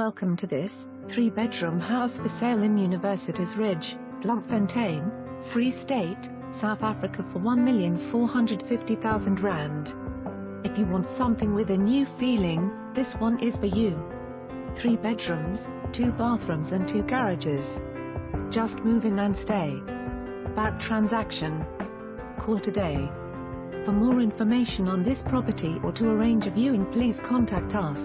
Welcome to this three-bedroom house for sale in Universitas Ridge, Bloemfontein, Free State, South Africa for 1,450,000 Rand. If you want something with a new feeling, this one is for you. Three bedrooms, two bathrooms and two garages. Just move in and stay. About transaction. Call today. For more information on this property or to arrange a viewing please contact us.